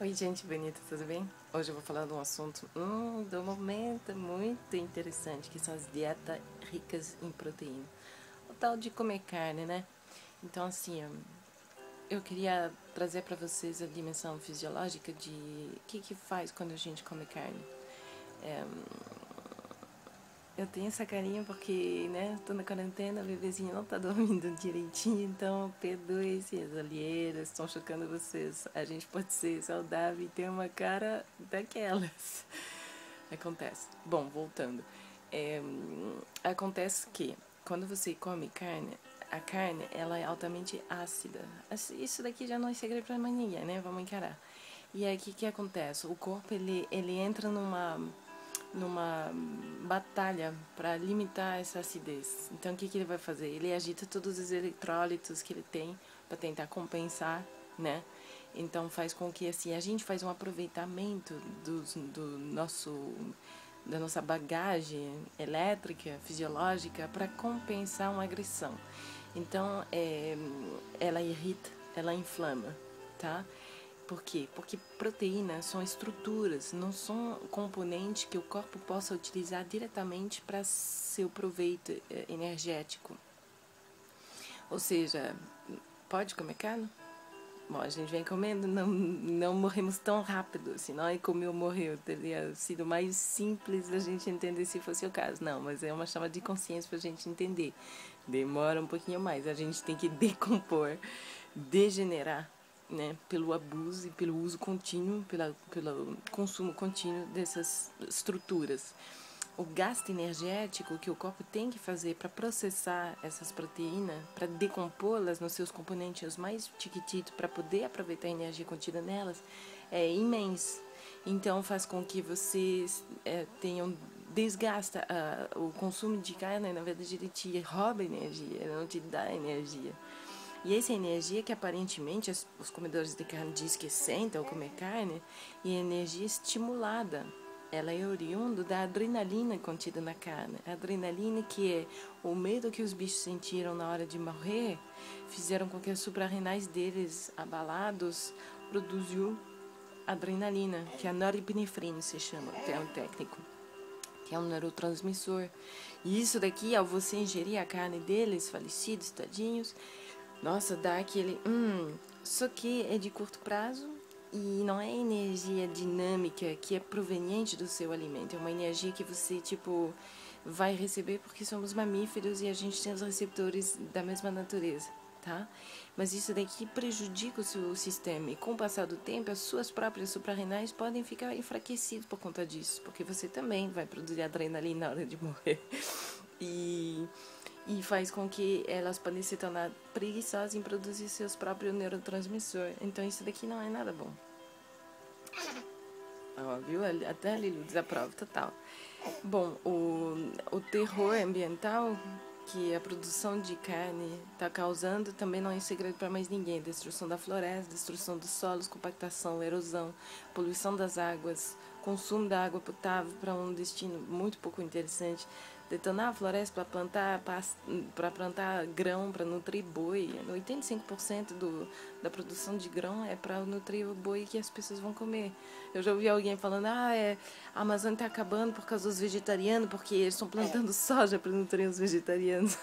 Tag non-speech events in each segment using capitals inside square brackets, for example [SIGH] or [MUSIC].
Oi, gente bonita, tudo bem? Hoje eu vou falar de um assunto hum, do momento muito interessante, que são as dietas ricas em proteína. O tal de comer carne, né? Então, assim, eu queria trazer para vocês a dimensão fisiológica de o que, que faz quando a gente come carne. É, eu tenho essa carinha porque, né, tô na quarentena, o bebezinho não tá [LAUGHS] dormindo direitinho, então P2 e as alheiras estão chocando vocês. A gente pode ser saudável e ter uma cara daquelas. [LAUGHS] Acontece. Bom, voltando. É, acontece que quando você come carne, a carne ela é altamente ácida. Isso daqui já não é segredo para ninguém, né? Vamos encarar. E aí o que, que acontece? O corpo ele, ele entra numa numa batalha para limitar essa acidez. Então, o que, que ele vai fazer? Ele agita todos os eletrólitos que ele tem para tentar compensar, né? Então, faz com que assim a gente faz um aproveitamento do, do nosso da nossa bagagem elétrica, fisiológica, para compensar uma agressão. Então, é, ela irrita, ela inflama, tá? Por quê? Porque proteínas são estruturas, não são componentes que o corpo possa utilizar diretamente para seu proveito eh, energético. Ou seja, pode comer carne? Bom, a gente vem comendo, não, não morremos tão rápido, senão aí comeu, morreu. Teria sido mais simples a gente entender se fosse o caso. Não, mas é uma chama de consciência para a gente entender. Demora um pouquinho mais, a gente tem que [LAUGHS] decompor, degenerar né, pelo abuso e pelo uso contínuo, pela, pelo consumo contínuo dessas estruturas. O gasto energético que o corpo tem que fazer para processar essas proteínas, para decompô-las nos seus componentes mais chiquititos, para poder aproveitar a energia contida nelas, é imenso. Então faz com que vocês é, tenham desgasta uh, o consumo de carne, na verdade ele te rouba energia, ele não te dá energia. E essa energia que aparentemente os comedores de carne dizem que sentem ao comer carne, é energia estimulada. Ela é oriunda da adrenalina contida na carne. A adrenalina que é o medo que os bichos sentiram na hora de morrer, fizeram com que os suprarrenais deles abalados produziu adrenalina, que é a norepinefrina se chama, é um técnico, que é um neurotransmissor. E isso daqui, ao você ingerir a carne deles, falecidos, tadinhos, nossa, dá aquele. Hum, isso aqui é de curto prazo e não é energia dinâmica que é proveniente do seu alimento. É uma energia que você, tipo, vai receber porque somos mamíferos e a gente tem os receptores da mesma natureza, tá? Mas isso daqui prejudica o seu sistema e com o passar do tempo as suas próprias suprarrenais podem ficar enfraquecidas por conta disso, porque você também vai produzir adrenalina na hora de morrer. [LAUGHS] E e faz com que elas podem se tornar preguiçosas em produzir seus próprios neurotransmissores. Então isso daqui não é nada bom. [LAUGHS] Ó, viu? Até a Lilu desaprova total. Bom, o, o terror ambiental que a produção de carne está causando também não é segredo para mais ninguém. Destruição da floresta, destruição dos solos, compactação, erosão, poluição das águas, consumo da água potável para um destino muito pouco interessante, detonar a floresta para plantar para plantar grão para nutrir boi. 85% do, da produção de grão é para nutrir o boi que as pessoas vão comer. Eu já ouvi alguém falando ah é a Amazônia está acabando por causa dos vegetarianos porque eles estão plantando soja para nutrir os vegetarianos.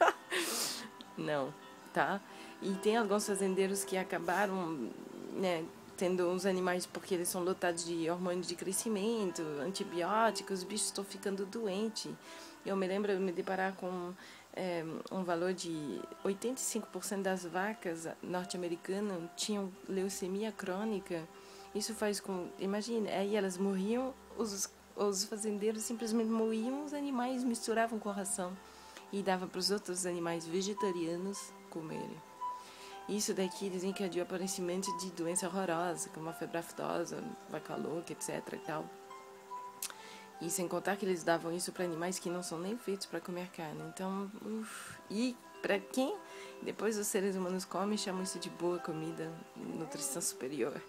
[LAUGHS] Não tá? E tem alguns fazendeiros que acabaram né tendo os animais porque eles são lotados de hormônios de crescimento, antibióticos, os bichos estão ficando doentes. Eu me lembro de me deparar com é, um valor de 85% das vacas norte-americanas tinham leucemia crônica. Isso faz com. Imagine, aí elas morriam, os, os fazendeiros simplesmente moíam os animais, misturavam com a ração e dava para os outros animais vegetarianos comerem. Isso daqui desencadeou o aparecimento de doença horrorosa, como a febre aftosa, vaca louca, etc. E, tal. e sem contar que eles davam isso para animais que não são nem feitos para comer carne. Então, uf, e para quem depois os seres humanos comem, chamam isso de boa comida, nutrição superior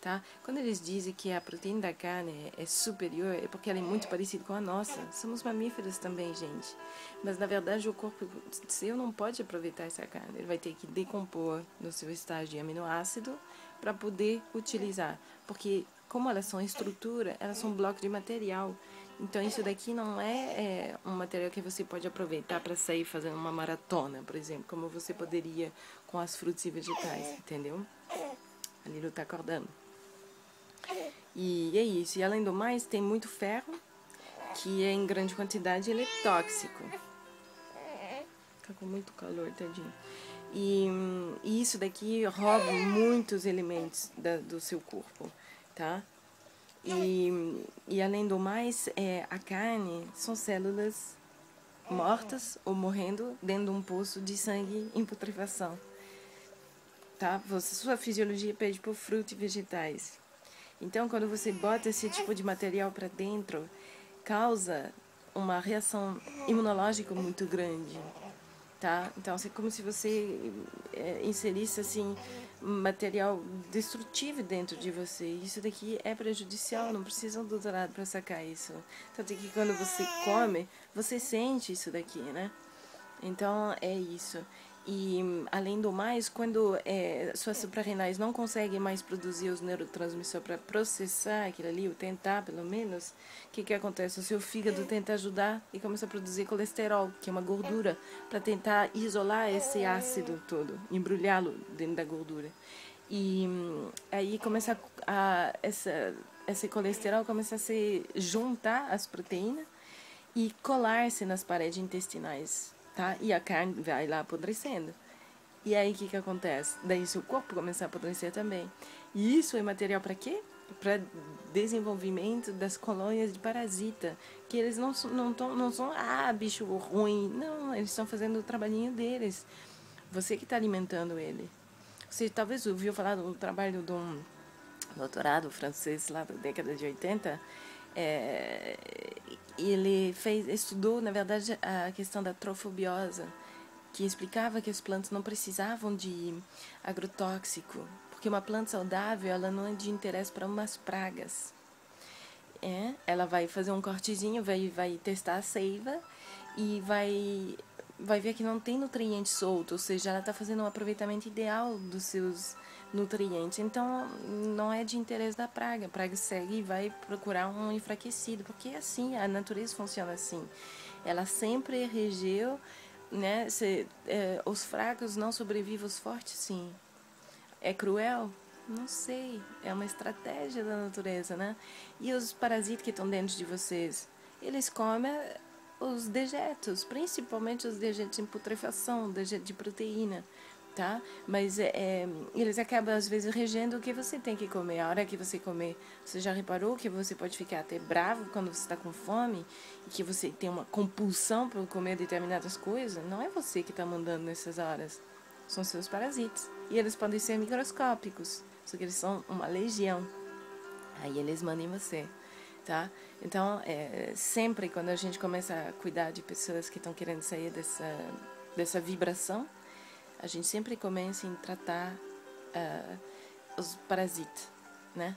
tá? Quando eles dizem que a proteína da carne é superior, é porque ela é muito parecida com a nossa. Somos mamíferos também, gente. Mas na verdade o corpo seu não pode aproveitar essa carne. Ele vai ter que decompor no seu estágio de aminoácido para poder utilizar. Porque como elas são estrutura, elas são bloco de material. Então isso daqui não é, é um material que você pode aproveitar para sair fazendo uma maratona, por exemplo, como você poderia com as frutas e vegetais, entendeu? A Lilo está acordando. E é isso. E além do mais, tem muito ferro, que é em grande quantidade ele é tóxico. Tá com muito calor, tadinho. E, e isso daqui rouba muitos elementos da, do seu corpo, tá? E, e além do mais, é, a carne são células mortas ou morrendo dentro de um poço de sangue em putrefação. Tá? Você, sua fisiologia pede por frutos e vegetais. Então, quando você bota esse tipo de material para dentro, causa uma reação imunológica muito grande, tá? Então, é como se você é, inserisse assim material destrutivo dentro de você. Isso daqui é prejudicial, não precisa um doutorado para sacar isso. Tanto que quando você come, você sente isso daqui, né? Então, é isso. E, além do mais, quando é, suas suprarrenais não conseguem mais produzir os neurotransmissores para processar aquilo ali, ou tentar pelo menos, o que, que acontece? O seu fígado tenta ajudar e começa a produzir colesterol, que é uma gordura, para tentar isolar esse ácido todo, embrulhá-lo dentro da gordura. E aí começa a, a essa, esse colesterol começa a se juntar às proteínas e colar-se nas paredes intestinais tá? E a carne vai lá apodrecendo. E aí o que que acontece? Daí seu corpo começa a apodrecer também. E isso é material para quê? Para desenvolvimento das colônias de parasita, que eles não não tão, não são ah bicho ruim, não, eles estão fazendo o trabalhinho deles. Você que está alimentando ele. Você talvez ouviu falar do trabalho de um doutorado francês lá da década de 80, é, ele fez, estudou, na verdade, a questão da trofobiose, que explicava que as plantas não precisavam de agrotóxico, porque uma planta saudável ela não é de interesse para umas pragas. É, ela vai fazer um cortezinho, vai, vai testar a seiva e vai, vai ver que não tem nutriente solto, ou seja, ela está fazendo um aproveitamento ideal dos seus nutrientes. Então, não é de interesse da praga. A praga segue e vai procurar um enfraquecido, porque é assim, a natureza funciona assim. Ela sempre regeu, né? Se, é, os fracos não sobrevivem, os fortes sim. É cruel? Não sei. É uma estratégia da natureza, né? E os parasitas que estão dentro de vocês? Eles comem os dejetos, principalmente os dejetos em putrefação, dejetos de proteína tá? Mas é, é, eles acabam às vezes regendo o que você tem que comer. A hora que você comer, você já reparou que você pode ficar até bravo quando você está com fome e que você tem uma compulsão por comer determinadas coisas? Não é você que está mandando nessas horas, são seus parasitas. E eles podem ser microscópicos, só que eles são uma legião. Aí eles mandam em você. Tá? Então, é, sempre quando a gente começa a cuidar de pessoas que estão querendo sair dessa, dessa vibração, a gente sempre começa em tratar uh, os parasitas, né?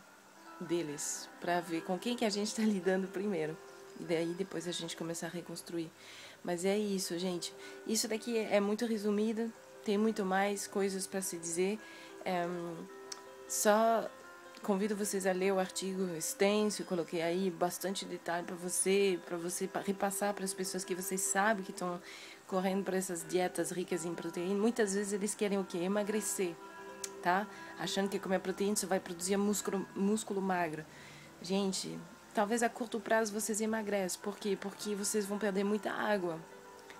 Deles, para ver com quem que a gente está [LAUGHS] lidando primeiro. E daí depois a gente começa a reconstruir. Mas é isso, gente. Isso daqui é muito resumido, tem muito mais coisas para se dizer. É, só convido vocês a ler o artigo extenso, coloquei aí bastante detalhe para você, para você repassar para as pessoas que vocês sabem que estão correndo para essas dietas ricas em proteína, muitas vezes eles querem o quê? Emagrecer, tá? Achando que comer proteína isso vai produzir músculo, músculo magro. Gente, talvez a curto prazo vocês emagrecem. Por quê? Porque vocês vão perder muita água,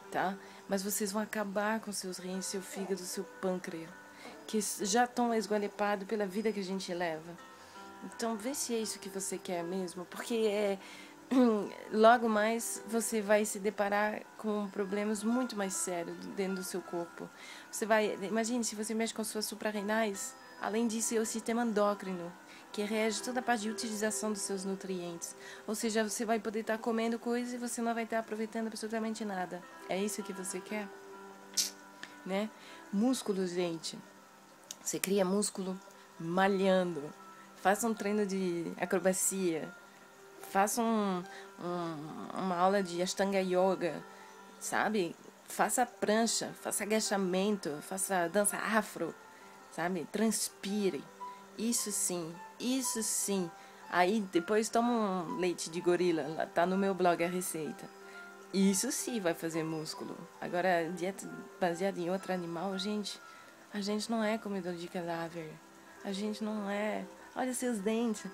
tá? Mas vocês vão acabar com seus rins, seu fígado, seu pâncreas, que já estão esgualepados pela vida que a gente leva. Então, vê se é isso que você quer mesmo, porque é [CLEARS THROAT] logo mais você vai se deparar com problemas muito mais sérios dentro do seu corpo. Você vai, imagine se você mexe com suas suprarrenais, além disso é o sistema endócrino, que rege toda a parte de utilização dos seus nutrientes. Ou seja, você vai poder estar comendo coisas e você não vai estar aproveitando absolutamente nada. É isso que você quer? Né? Músculo, gente. Você cria músculo malhando. Faça um treino de acrobacia faça um, um, uma aula de Ashtanga Yoga, sabe? Faça prancha, faça agachamento, faça dança afro, sabe? Transpire. Isso sim, isso sim. Aí depois toma um leite de gorila, tá no meu blog a receita. Isso sim vai fazer músculo. Agora, dieta baseada em outro animal, gente, a gente não é comedor de cadáver. A gente não é. Olha seus dentes.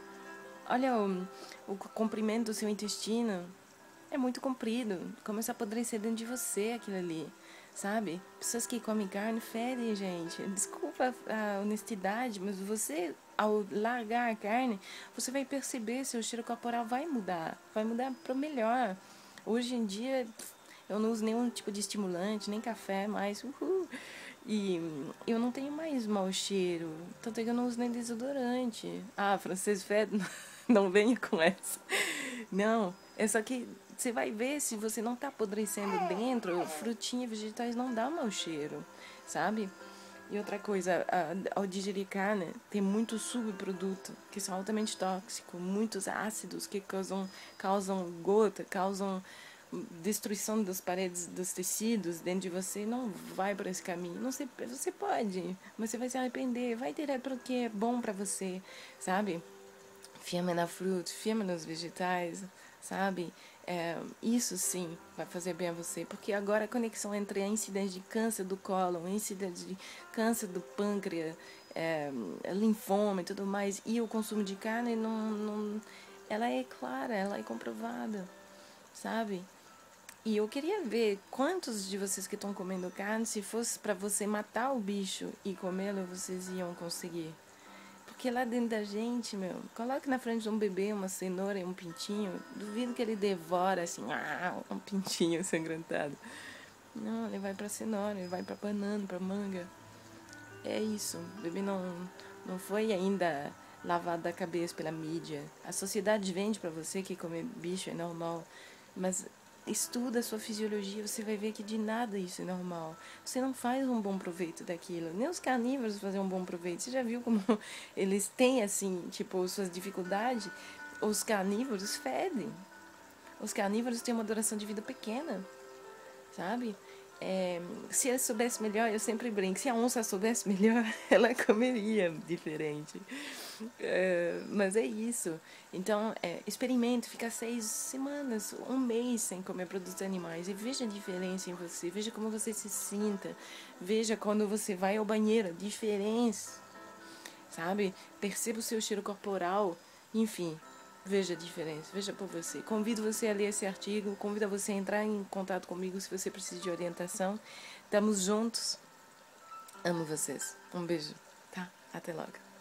Olha o, o comprimento do seu intestino. É muito comprido. Começa a apodrecer dentro de você aquilo ali. Sabe? Pessoas que comem carne fedem, gente. Desculpa a honestidade, mas você, ao largar a carne, você vai perceber seu cheiro corporal vai mudar. Vai mudar para melhor. Hoje em dia, eu não uso nenhum tipo de estimulante, nem café mais. Uhul. E eu não tenho mais mau cheiro. Tanto é que eu não uso nem desodorante. Ah, francês fede, [LAUGHS] não venha com essa. Não, é só que você vai ver se você não tá apodrecendo dentro, frutinha, vegetais não dá mau cheiro, sabe? E outra coisa, ao digerir carne, tem muito subproduto que são altamente tóxicos, muitos ácidos que causam, causam gota, causam destruição das paredes dos tecidos dentro de você não vai por esse caminho. Não sei, você pode, mas você vai se arrepender. Vai direto para o que é bom para você, sabe? Firma na fruta, firma nos vegetais, sabe? É, isso sim vai fazer bem a você, porque agora a conexão entre a incidência de câncer do cólon, incidência de câncer do pâncreas, é, linfoma e tudo mais, e o consumo de carne, não, não, ela é clara, ela é comprovada, sabe? E eu queria ver quantos de vocês que estão comendo carne, se fosse para você matar o bicho e comê-lo, vocês iam conseguir. Porque lá dentro da gente, meu, coloque na frente de um bebê uma cenoura e um pintinho, duvido que ele devora assim, ah, um pintinho [LAUGHS] sangrentado. Não, ele vai pra cenoura, ele vai pra banana, pra manga. É isso, o bebê não, não foi ainda lavado da cabeça pela mídia. A sociedade vende para você que comer bicho é normal, mas estuda a sua fisiologia, você vai ver que de nada isso é normal. Você não faz um bom proveito daquilo. Nem os carnívoros fazem um bom proveito. Você já viu como [LAUGHS] eles têm, assim, tipo, suas dificuldades? Os carnívoros fedem. Os carnívoros têm uma duração de vida pequena, sabe? É, se ela soubesse melhor, eu sempre brinco, se a onça soubesse melhor, [LAUGHS] ela comeria diferente. É, mas é isso. Então, é, experimente, fica seis semanas, um mês sem comer produtos animais e veja a diferença em você, veja como você se sinta, veja quando você vai ao banheiro, a diferença, sabe? Perceba o seu cheiro corporal, enfim, Veja a diferença, veja por você. Convido você a ler esse artigo, convido você a entrar em contato comigo se você precisa de orientação. Estamos juntos. Amo vocês. Um beijo, tá? Até logo.